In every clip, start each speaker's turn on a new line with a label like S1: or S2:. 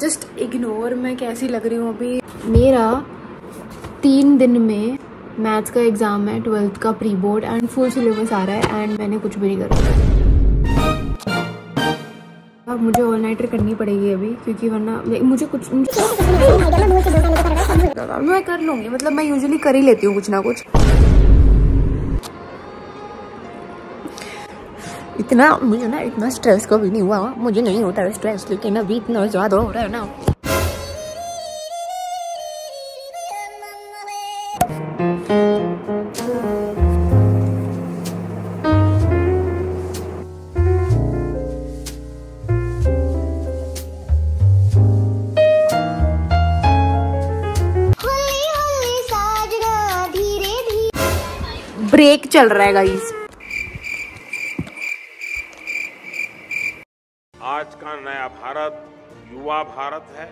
S1: Just ignore मैं कैसी लग रही हूँ अभी। मेरा तीन दिन में मैथ्स का एग्ज़ाम है ट्वेल्थ का pre board and full syllabus आ रहा है एंड मैंने कुछ भी नहीं करा। अब मुझे ऑल नाइटर करनी पड़ेगी अभी क्योंकि वरना मुझे कुछ मुझे मैं कर लूँगी मतलब मैं यूजुअली कर ही लेती हूँ कुछ ना कुछ। इतना मुझे ना इतना स्ट्रेस कभी नहीं हुआ मुझे नहीं होता है स्ट्रेस लेकिन अभी इतना ज़्यादा हो रहा है ना। ब्रेक चल रहा है गाइस
S2: आज का नया भारत युवा भारत है,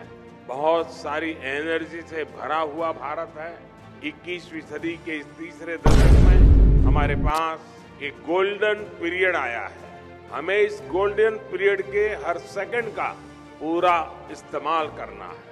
S2: बहुत सारी एनर्जी से भरा हुआ भारत है। 21वीं सदी के इस तीसरे दशक में हमारे पास एक गोल्डन पीरियड आया है। हमें इस गोल्डन पीरियड के हर सेकंड का पूरा इस्तेमाल करना है।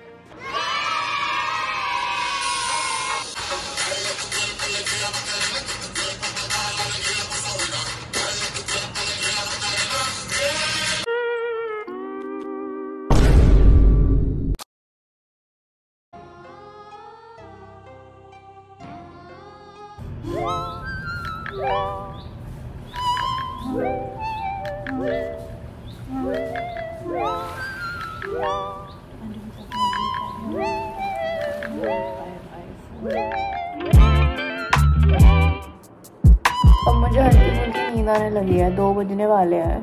S1: मुझे हल्की फुल्की नींद आने लगी है, दो बजने वाले हैं।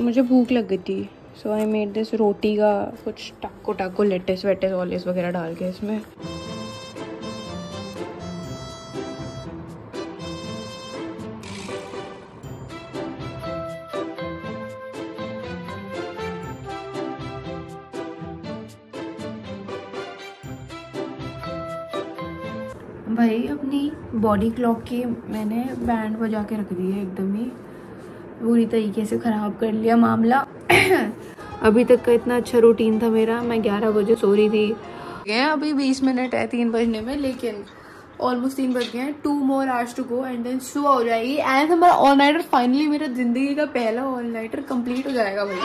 S1: मुझे भूख लग गई थी सो आई मेड दिस रोटी का कुछ टाको टाको लेटेस वेटेस ऑलिस वगैरह डाल के इसमें। भाई, अपनी बॉडी क्लॉक की मैंने बैंड बजा के रख दी है एकदम ही। पूरी तरीके से ख़राब कर लिया मामला। अभी तक का इतना अच्छा रूटीन था मेरा, मैं 11 बजे सो रही थी। गए अभी 20 मिनट है तीन बजने में, लेकिन ऑलमोस्ट तीन बज गए हैं। Two more hours to go and then सुबह हो जाएगी। एंड हमारा ऑल नाइटर फाइनली मेरा ज़िंदगी का पहला ऑल नाइटर कंप्लीट हो जाएगा भाई।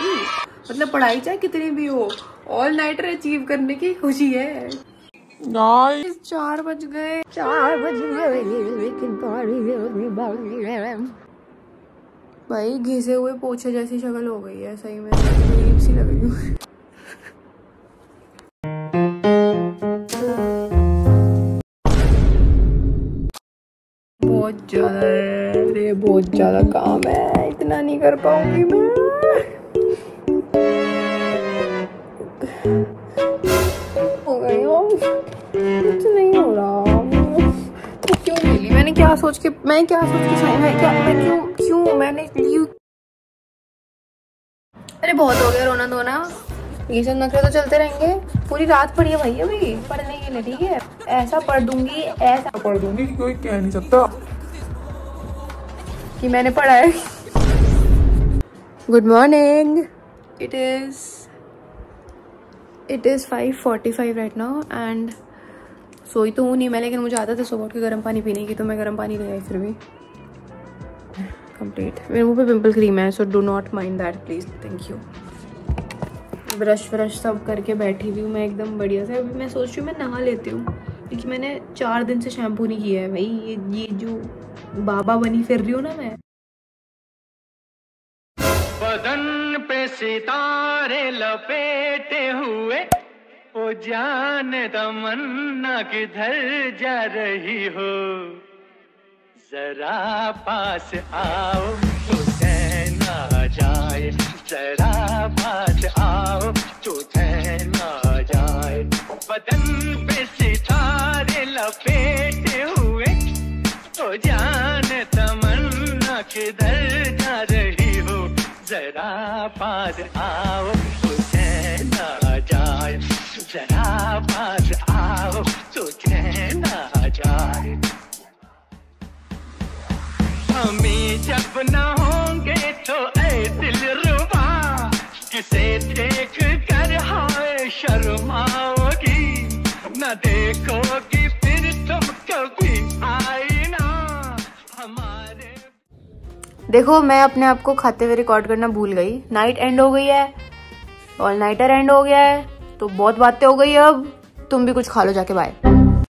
S1: मतलब पढ़ाई चाहे कितनी भी हो ऑल नाइटर अचीव करने की खुशी है। चार बज गए। चार बज गए, लेकिन भाई, घिसे हुए पोछे जैसी शक्ल हो गई है, सही में। गरीब सी लग रही हूँ। बहुत ज़्यादा है अरे बहुत ज़्यादा काम है। इतना नहीं कर पाऊँगी मैं। सोच के मैं क्या सोच के साइन मैं क्या मैं क्यों क्यों मैंने ली अरे बहुत हो गया रोना धोना। ये सब नखरे तो चलते रहेंगे। पूरी रात पढ़ी है भाई अभी पढ़ने के लिए ठीक है? ऐसा पढ़ दूँगी ऐसा
S3: पढ़ दूँगी कोई कह नहीं सकता।
S1: कि मैंने पढ़ा है। Good morning it is it is five forty five right now and सोई तो हूँ नहीं मैं, लेकिन मुझे आदत है सुबह उठ के गर्म पानी पीने की तो मैं गर्म पानी ले आई फिर भी। कंप्लीट मेरे मुँह पे पिंपल क्रीम है so do not mind that please thank you brush व्रश सब करके बैठी हुई हूँ मैं एकदम बढ़िया से। अभी मैं सोच रही हूँ मैं नहा लेती हूँ, क्योंकि मैंने चार दिन से शैम्पू नहीं किया है भाई। ये ये जो बाबा बनी फिर रही हूँ ना मैं।
S4: बदन पे सितारे लपेटे हुए। ओ जान तमन्ना किधर जा रही हो? जरा पास आओ तो ना जाए। जरा पास आओ तो ना जाए। बदन पे सितारे लपेटे हुए। ओ जान तमन्ना किधर जा रही हो? जरा पास आओ होंगे तो ए दिल रुबा। किसे देख कर हाय शर्माओगी न देखोगी फिर तुम कभी
S1: देखो, मैं अपने आप को खाते हुए रिकॉर्ड करना भूल गई। नाइट एंड हो गई है। ऑल नाइटर एंड हो गया है। तो बहुत बातें हो गई है अब। तुम भी कुछ खा लो जाके बाय